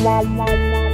la la la